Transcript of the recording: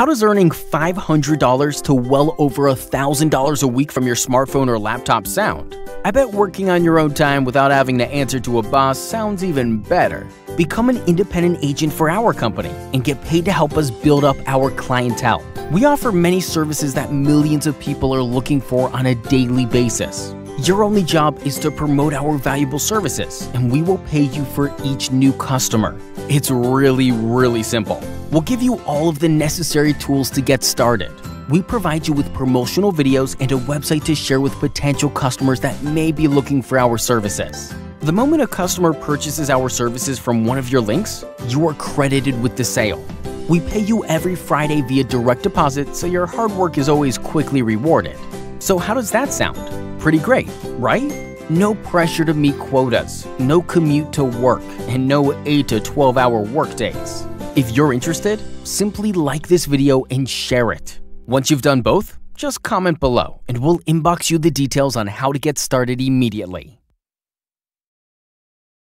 How does earning $500 to well over $1,000 a week from your smartphone or laptop sound? I bet working on your own time without having to answer to a boss sounds even better. Become an independent agent for our company and get paid to help us build up our clientele. We offer many services that millions of people are looking for on a daily basis. Your only job is to promote our valuable services, and we will pay you for each new customer. It's really, really simple. We'll give you all of the necessary tools to get started. We provide you with promotional videos and a website to share with potential customers that may be looking for our services. The moment a customer purchases our services from one of your links, you are credited with the sale. We pay you every Friday via direct deposit, so your hard work is always quickly rewarded. So, how does that sound? Pretty great, right? No pressure to meet quotas, no commute to work, and no 8 to 12 hour workdays. If you're interested, simply like this video and share it. Once you've done both, just comment below and we'll inbox you the details on how to get started immediately.